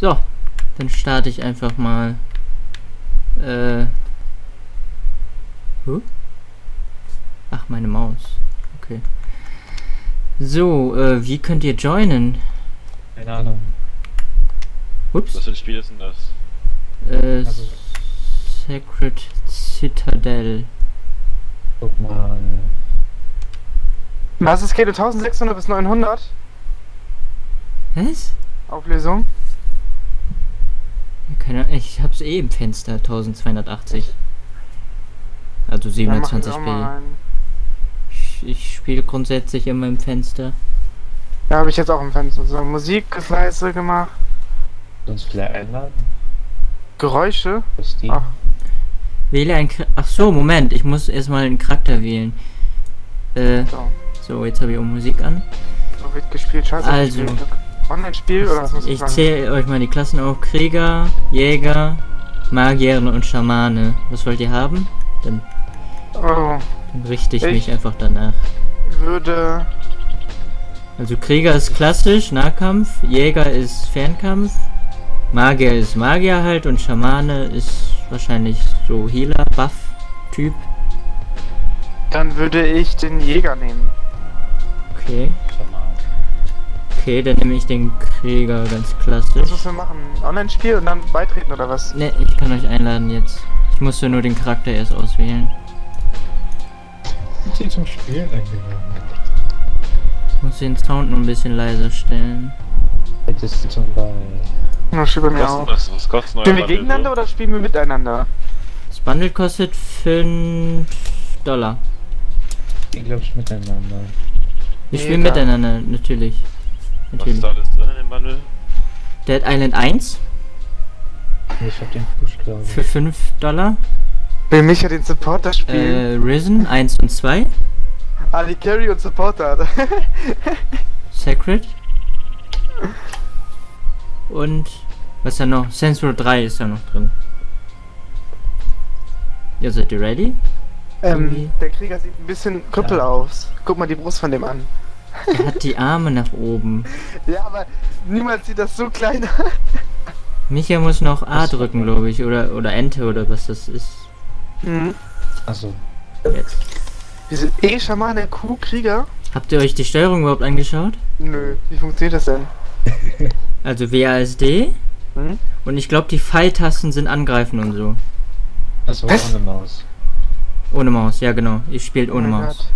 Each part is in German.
So, dann starte ich einfach mal. Äh. Huh? Ach, meine Maus. Okay. So, äh, wie könnt ihr joinen? Keine Ahnung. Ups. Was für ein Spiel ist denn das? Äh, Also- Sacred Citadel. Guck mal. Was ist Kilo 1600 bis 900? Was? Auflösung? Keine Ahnung, ich hab's eh im Fenster 1280. Also Dann mach ich auch 27p. mal rein. Ich, ich spiele grundsätzlich immer im Fenster. Ja, habe ich jetzt auch im Fenster. So, Musik ist leise gemacht. Sonst vielleicht einladen? Geräusche? Ach. Wähle ein Ach so, Moment, ich muss erstmal einen Charakter wählen. Äh, So, so, jetzt habe ich auch Musik an. so wird gespielt. Scheiße. Also. gespielt. Online-Spiel oder was muss ich Ich zähle euch mal die Klassen auf. Krieger, Jäger, Magier und Schamane. Was wollt ihr haben? Dann, Oh, dann richte ich, Ich- mich einfach danach. würde. Also Krieger ist klassisch, Nahkampf, Jäger ist Fernkampf, Magier ist Magier halt und Schamane ist wahrscheinlich so Healer, Buff-Typ. Dann würde ich den Jäger nehmen. Okay. Okay, dann nehme ich den Krieger ganz klassisch. Was müssen wir machen? Online-Spiel und dann beitreten oder was? Ne, ich kann euch einladen jetzt. Ich musste nur den Charakter erst auswählen. Sind Sie zum Spielen eingeladen? Ich muss den Sound nur ein bisschen leiser stellen. Jetzt ist sie zum Beispiel. Na, spiel bei mir Was, auch. was, was kostet Spielen wir gegeneinander oder spielen wir miteinander? Das Bundle kostet 5 Dollar. Ich glaube ich miteinander. Wir spielen miteinander, natürlich. Was ist da alles drin in dem Bundle? Dead Island 1 Ich hab den Push, glaube für ich. 5 Dollar. Will Micha den Supporter spielen? Äh, Risen 1 und 2. Ali Carry und Supporter. Sacred. Und was ist da noch? Row 3 ist da noch drin. Ja, seid ihr ready? Irgendwie. ähm, der Krieger sieht ein bisschen krüppel Ja. aus. Guck mal die Brust von dem an. Er hat die Arme nach oben. Ja, aber niemand sieht das so klein an. Micha muss noch A drücken, glaube ich, oder oder Enter oder was das ist. Mhm. Achso. Jetzt. Wir sind eh Schamane Kuh Krieger. Habt ihr euch die Steuerung überhaupt angeschaut? Nö, wie funktioniert das denn? Also WASD Hm? und ich glaube die Pfeiltasten sind angreifen und so. Achso, Was? ohne Maus. Ohne Maus, ja genau. Ihr spielt ohne Oh Maus. Gott.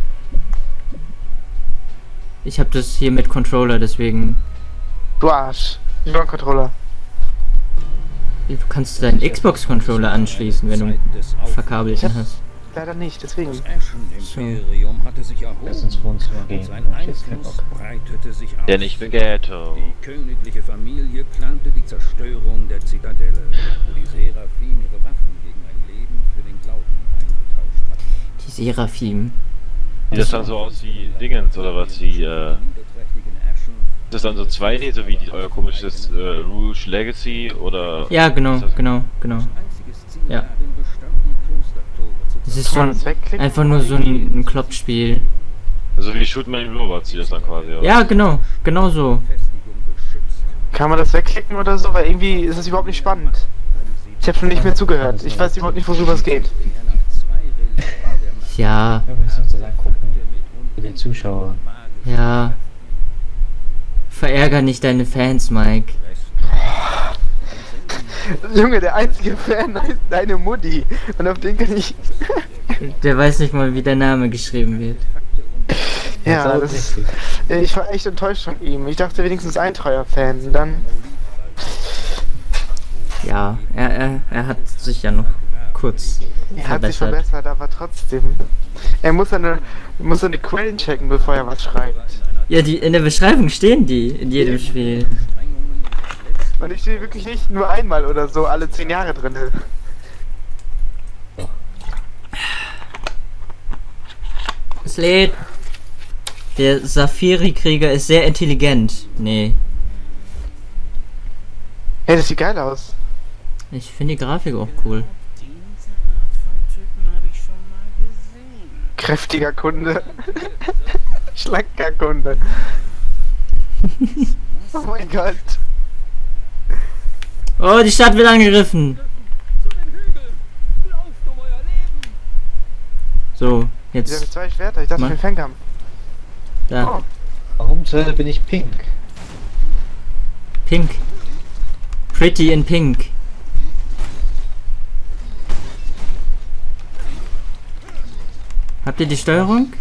Ich habe das hier mit Controller, deswegen. Du Arsch. Ich war Controller. Du kannst deinen Xbox-Controller anschließen, wenn du verkabelten hast. Leider nicht, deswegen. Das Action-Imperium hatte sich erhoben. Lass ins Wohnzimmer und gehen. sein Einfluss breitete sich aus. Denn ich bin Ghetto. Die königliche Familie plante die Zerstörung der Zitadelle, wo die Seraphim ihre Waffen gegen ein Leben für den Glauben eingetauscht hatten. Die Seraphim. Sieht das dann so aus wie Dingens oder was? Wie, äh, das dann so 2D, so wie die, euer komisches äh, Rouge Legacy oder. Ja, genau, genau, genau. Ja. Es ist man wegklicken? einfach nur so ein, ein Kloppspiel. So wie Shoot My Robots sieht das dann quasi aus. Ja, genau, genau so. Kann man das wegklicken oder so? Weil irgendwie ist das überhaupt nicht spannend. Ich habe schon nicht mehr zugehört. Ich weiß überhaupt nicht, worüber es geht. Ja, Für den Zuschauer. ja. Verärger nicht deine Fans, Mike. Junge, der einzige Fan heißt deine Mutti. Und auf den kann ich. Der weiß nicht mal, wie der Name geschrieben wird. Ja, das ist. Ich war echt enttäuscht von ihm. Ich dachte wenigstens ein treuer Fan. Und dann. Ja, er, er, er hat sich ja noch kurz Er hat sich verbessert. verbessert, aber trotzdem. Er muss seine, muss seine Quellen checken, bevor er was schreibt. Ja, die in der Beschreibung stehen die in jedem Spiel. Und ich stehe wirklich nicht nur einmal oder so alle zehn Jahre drin. Es lädt. Der Saphiri-Krieger ist sehr intelligent. Nee, Hey, das sieht geil aus. ich finde die Grafik auch cool. Diese Art von Typen habe ich schon mal gesehen. Kräftiger Kunde. Schlanker Kunde. oh mein Gott. Oh, die Stadt wird angegriffen. So, Die haben jetzt zwei Schwerter. Ich dachte, Mann. ich bin Fernkampf. da. Oh. Warum zur Hölle bin ich pink? Pink. Pretty in pink. Habt ihr die Steuerung?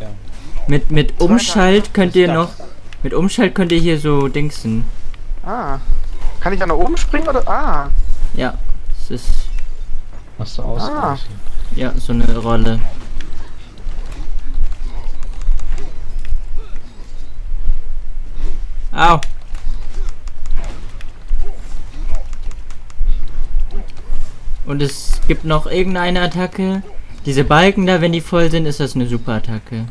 Ja. Mit, mit Umschalt könnt ihr noch. Mit Umschalt könnt ihr hier so dingsen. Ah. Kann ich da nach oben springen oder? Ah. Ja, es ist Machst du aus? Ah. ja so eine Rolle. Au. Und es gibt noch irgendeine Attacke. Diese Balken da, wenn die voll sind, ist das eine super Attacke.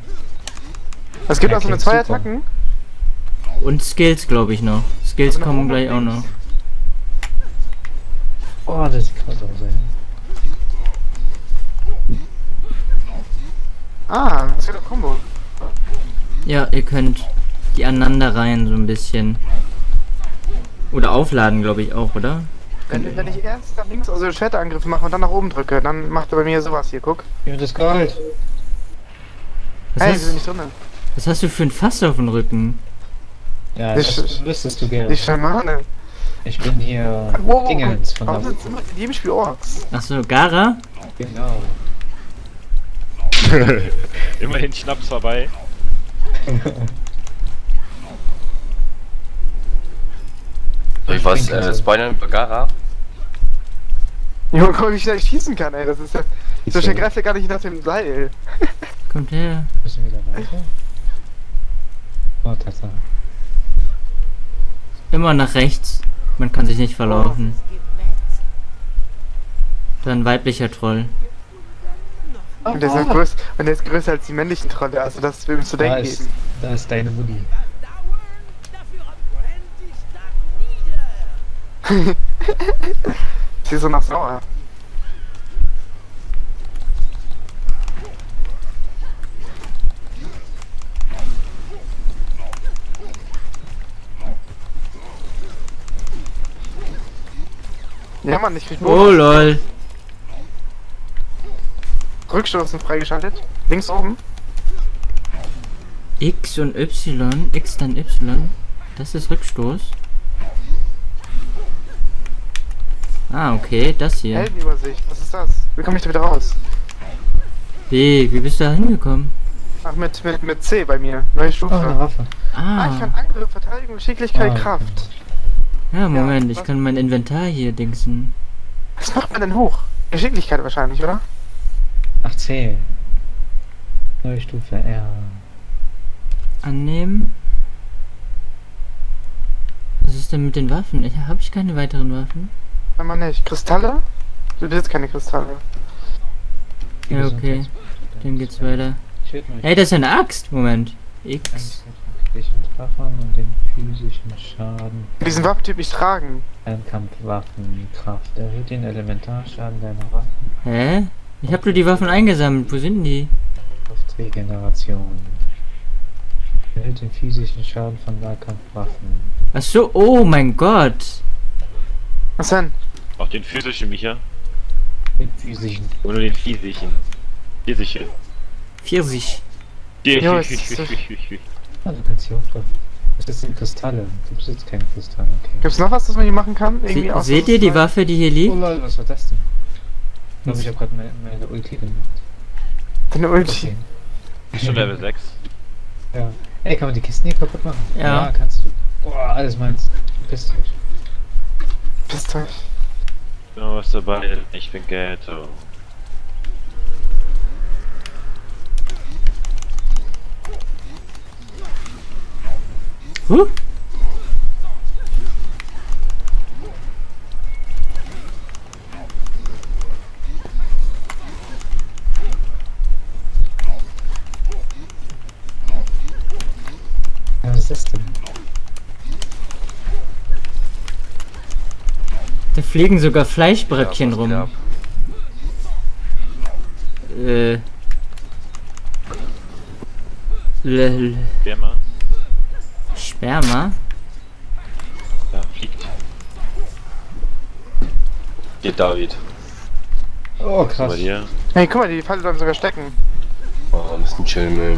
Es gibt Ja, auch so eine klingt zwei super. Attacken. Und Skills, glaube ich, noch. Skills Also kommen gleich auch noch. Oh, das sieht krass aus, ey. Ah, das wird ein Combo. Ja, ihr könnt die aneinanderreihen so ein bisschen. Oder aufladen, glaube ich auch, oder? Wenn, wenn ich erst nach links also Schwerterangriff mache und dann nach oben drücke, dann macht er bei mir sowas hier, guck. Ja, das Gold. Was, hey, wir hast, sind nicht drin. was hast du für ein Fass auf dem Rücken? Ja, Das- das wüsstest du gerne. Die Schamane. Ich bin hier Wow, Dingens von Warum der sind immer in jedem Spiel Orks? Achso, Gara? Genau. Immerhin Schnaps vorbei. ich was bin äh, klasse. spoilern über Gara? Junge, guck mal, wie schnell ich schießen kann, ey. Das ist ja. So schnell greift er gar nicht nach dem Seil. Kommt her. Müssen wir wieder weiter? Oh, Tatsache. Immer nach rechts. Man kann sich nicht verlaufen. Dann weiblicher Troll. Und der, ist noch größ und der ist größer als die männlichen Trolle, also das will ihm zu Da denken ist, geben. da ist deine Mutti. Sie ist so nach sauer. Ja Mann, ich krieg Oh lol. Rückstoßen freigeschaltet. Links oben. X und Y. X dann Y. Das ist Rückstoß. Ah, okay, das hier. Heldenübersicht. Was ist das? Wie komme ich da wieder raus? Wie, wie bist du da hingekommen? Ach, mit, mit, mit C bei mir. Neue Stufe. Oh, eine Waffe. ah, ich kann Ah, Angriff, Verteidigung, Geschicklichkeit, Ah, okay. Kraft. ja, Moment, ja, ich was- kann mein Inventar hier dingsen. Was macht man denn hoch? Geschicklichkeit wahrscheinlich, oder? Ach, C. Neue Stufe R. Annehmen. Was ist denn mit den Waffen? Ich, habe ich keine weiteren Waffen? Einmal nicht. Kristalle? Du besitzt keine Kristalle. Ja, okay. Dann geht's weiter. Ich will mal Ey, das ist eine Axt. Moment. X. Treffern und den physischen Schaden. Diesen Waffentyp nicht tragen. Fernkampfwaffen, Kraft. Erhöht den Elementarschaden deiner Waffen. Hä? Ich hab nur die Waffen eingesammelt. Wo sind die? Kraftregeneration. Erhöht den physischen Schaden von Nahkampfwaffen. Ach so, oh mein Gott. Was denn? Auch den physischen Micha. Den physischen. Und nur den physischen. Physischen. Pfirsich. Es ist so- Ah, du kannst hier hochkommen. Das sind Kristalle. Du besitzt keine Kristalle, okay. Gibt's noch was, das man hier machen kann? Se außer seht das ihr die? Waffe, die hier Oh liegt? lol, was war das denn? Ich glaube, ich habe gerade meine, meine Ulti gemacht. Deine Ulti. Okay. Ist schon Level 6. Ja. Ey, kann man die Kisten hier kaputt machen? Ja. kannst du. Boah, alles meins. Pisst euch. Pisst euch. Immer was dabei. Ich bin Ghetto. Huh? Ja, was ist das denn? Da fliegen sogar Fleischbröckchen Ja, rum. ab? Äh. Äh, um. Ah, Sperma? Da fliegt. Geht David. Oh, krass. Hey, guck mal, die Falle bleiben sogar stecken. Oh, ein bisschen chillen, ey.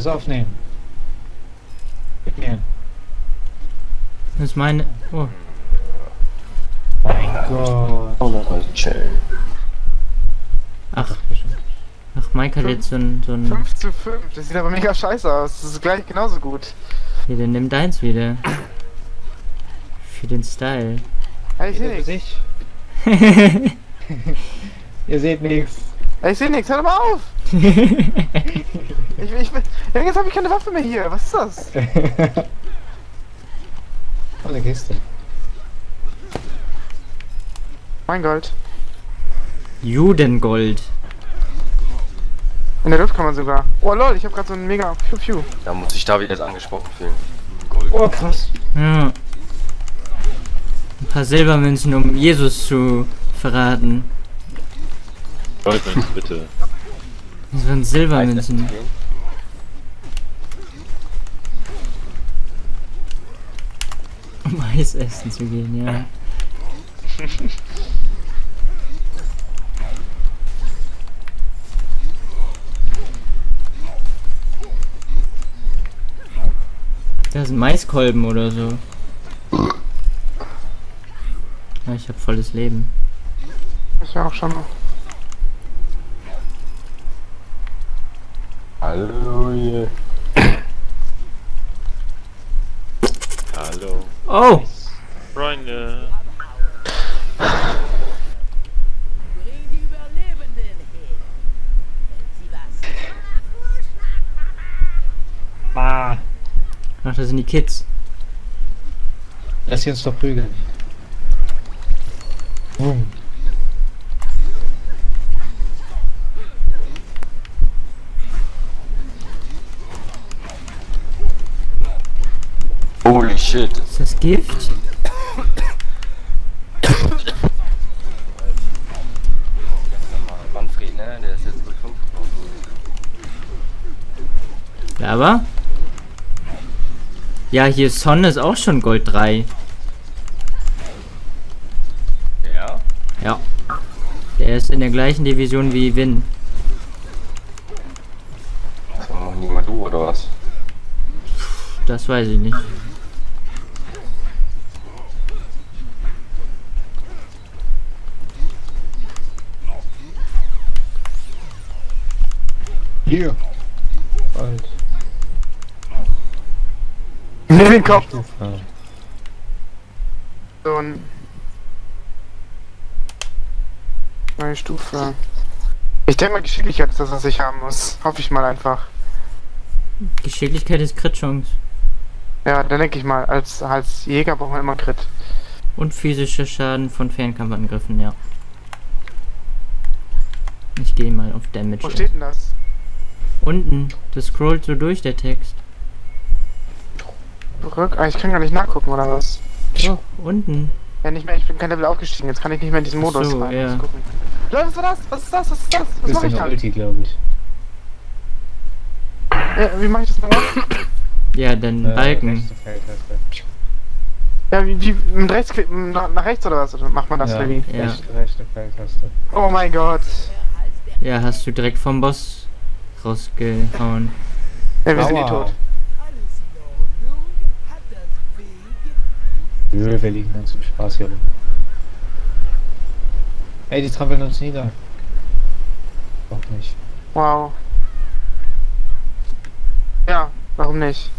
Das aufnehmen. Das ist meine. Oh, Mein Gott. Oh, ach, ach, Mike hat jetzt so ein, so ein. 5 zu 5. Das sieht aber mega scheiße aus. Das ist gleich genauso gut. Hier, dann nimm deins wieder. Für den Style. Ey, ich seh Jeder für nix. sich. Ihr seht nichts. Ich seh nix. Hör doch mal auf. Ich, ich, bin- ja, jetzt habe ich keine Waffe mehr hier. Was ist das? oh, eine Kiste. Mein Gold. Judengold. In der Luft kann man sogar. Oh lol, ich habe gerade so einen mega Piu Piu. Da muss sich David jetzt angesprochen fühlen. Gold. Oh, krass. Ja. Ein paar Silbermünzen, um Jesus zu verraten. Leute, bitte. Das waren Silbermünzen. Um Eis essen zu gehen, ja. Da sind Maiskolben oder so. Ja, ich hab volles Leben. Ich ja auch schon. Halleluja. Hallo. Oh! Freunde. Bring die Überlebenden her. Wenn sie was Ah. Ach, das sind die Kids. Lass sie uns verprügeln. Boom. Holy shit. Ist das Gift? Manfred, ne? Der ist jetzt bei 5 Aber? Ja, hier Sonne ist auch schon Gold 3. Ja? Ja. Der ist in der gleichen Division wie Win. Noch mal du, oder was? Das weiß ich nicht. Hier. Gold. Nimm den Kopf. So ein. Neue Stufe. Ich denke mal, Geschicklichkeit ist das, was ich haben muss. Hoffe ich mal einfach. Geschicklichkeit ist Crit-Chance. Ja, dann denke ich mal, als, als Jäger braucht man immer Crit. Und physischer Schaden von Fernkampfangriffen, ja. Ich gehe mal auf Damage. Wo steht denn das? Unten. Das scrollt so durch, der Text. Rück? Ah, ich kann gar nicht nachgucken, oder was? Oh, unten. Ja, nicht mehr, ich bin kein Level aufgestiegen. Jetzt kann ich nicht mehr in diesen Modus so, rein. ja. Gucken. Leute, was war das? Was ist das? Was ist das? Was Das mach ist ich da? Ulti, glaube ich. Ja, wie mache ich das nochmal? Ja, dann Äh, Balken. Ja, wie, wie mit Rechtsklick, nach, nach rechts oder was? Oder macht man das, ja, oder wie? Ja. rechte, rechte Pfeiltaste. Oh mein Gott. Ja, hast du direkt vom Boss rausgehauen. Ja, wir sind eh Aua. tot. alles in Ordnung. Hat Nö, wir liegen dann zum Spaß hier rum. Ey, die trampeln uns nieder. Doch nicht. Wow. Ja, warum nicht?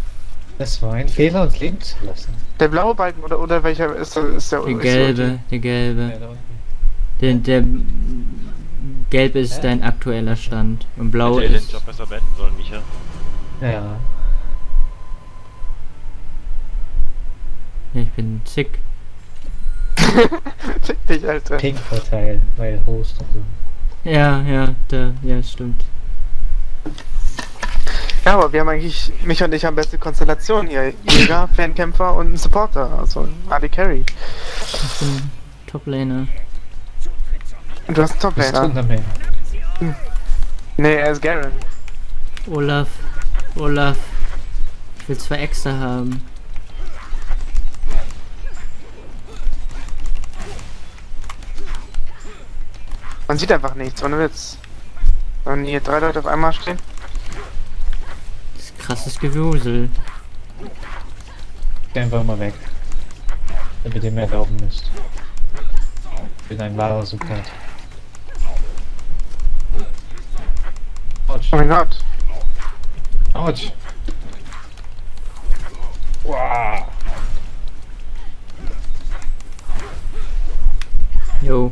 Das war ein Fehler, uns leben zu lassen. Der blaue Balken oder, oder welcher ist, der- ist der Der ist der gelbe, der gelbe. Der, der gelb ist Hä? dein aktueller Stand. Und blau Hätte er den ist. Job besser beenden sollen, Micha. Ja. Ich bin sick. Fick dich, Alter. Pink Vorteil, weil Host und so. Ja, ja, da, ja, stimmt. Ja, aber wir haben eigentlich, mich und ich haben beste Konstellation hier. Jäger, Fankämpfer und Supporter, also Ali Carry. Ich bin Top-Laner. Du hast einen Top-Laner. Hm. Nee, er ist Garen. Olaf, Olaf. Ich will zwei Extra haben. Man sieht einfach nichts, ohne Witz. Wenn hier drei Leute auf einmal stehen. Das ist krasses Gewusel. Geh einfach mal weg. Damit ihr mehr laufen müsst. Ich bin ein wahrer Support. Autsch. Oh mein Gott. Autsch. Wow. Yo.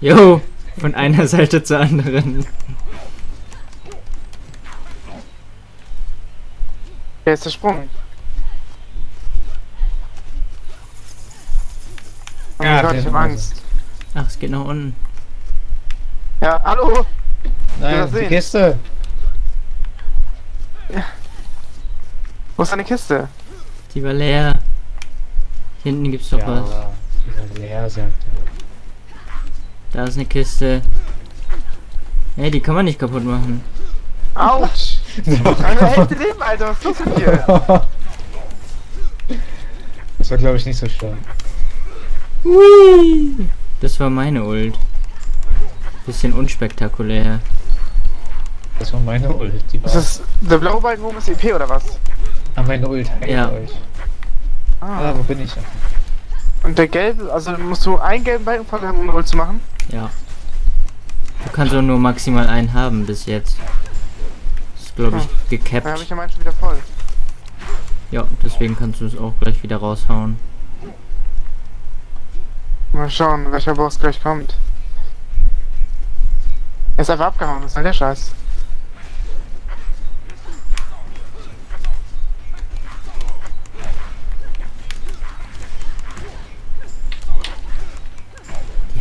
Jo, von einer Seite zur anderen. Der ist der Sprung. Oh ah, Gott, ich hab Angst. Ach, es geht nach unten. Ja, hallo! Nein, die Kiste! Ja. Wo ist deine Kiste? Die war leer. Hinten gibt's doch ja, was. Die war leer, sagt er. Da ist eine Kiste. Ey, die kann man nicht kaputt machen. Autsch! Eine Hälfte Leben, Alter, was tust du hier? Das war, glaube ich, nicht so schwer. Hui! Das war meine Ult. Bisschen unspektakulär. Das war meine Ult. Die war das der blaue Balken oben ist EP oder was? Ah, meine Ult. Ja. Euch. Ah. ah. wo bin ich? Und der gelbe, also musst du einen gelben Balken voll haben, um eine Ult zu machen? Ja. Du kannst doch nur maximal einen haben bis jetzt. Das ist, glaube ich, hm. gekappt. Dann habe ich ja meinen schon wieder voll. Ja, deswegen kannst du es auch gleich wieder raushauen. Mal schauen, welcher Boss gleich kommt. Er ist einfach abgehauen, was soll der Scheiß?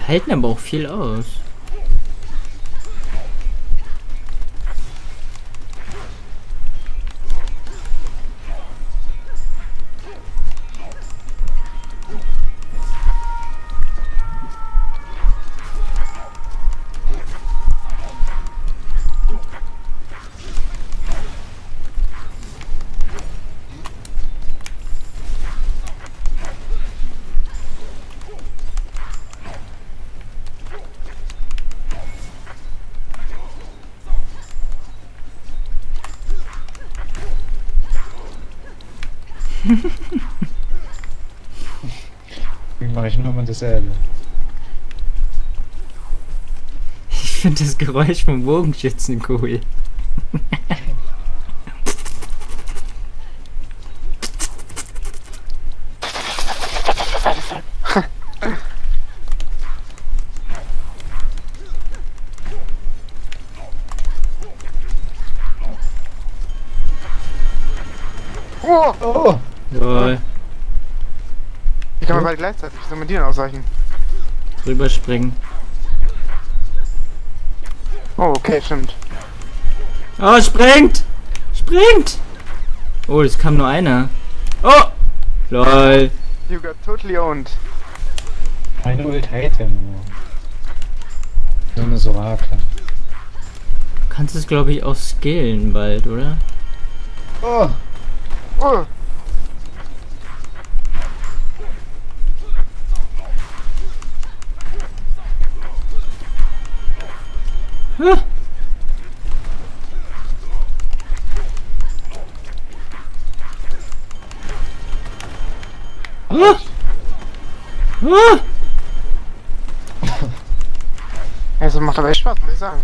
halten aber auch viel aus. sprechen immer dasselbe. Ich finde das Geräusch vom Bogenschützen cool. oh! oh können wir beide gleichzeitig. so mit dir ausweichen? Rüberspringen. Oh, okay, stimmt. Oh, springt! Springt! Oh, es kam nur einer. Oh! Lol. You got totally owned. Meine Ult hält nur. Nur eine Sorakel. Kannst es, glaube ich, auch skillen bald, oder? Oh! Oh! Huh. Ah! Ah! Also macht aber echt Spaß, muss ich sagen.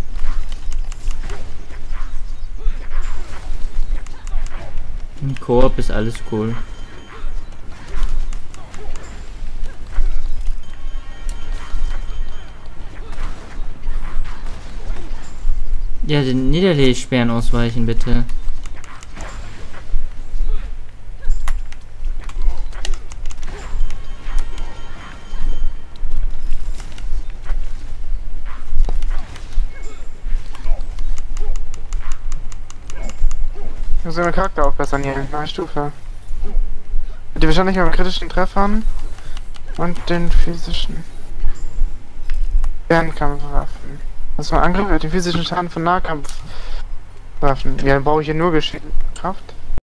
Im Koop ist alles cool. Ja, den Niederlegssperren ausweichen, bitte. Ich muss den Charakter aufbessern hier, neue Stufe. Die wahrscheinlich mit kritischen Treffern und den physischen Fernkampfwaffen. Das ein Angriff mit dem physischen Schaden von Nahkampfwaffen. Ja, dann brauche ich ja nur Geschickkraft.